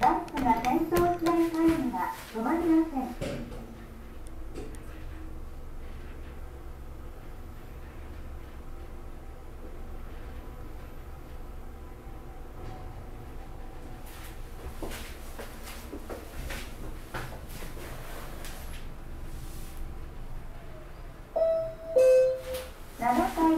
バスが転倒しない範囲が止まりません。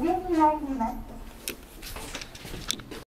왜 그러구나.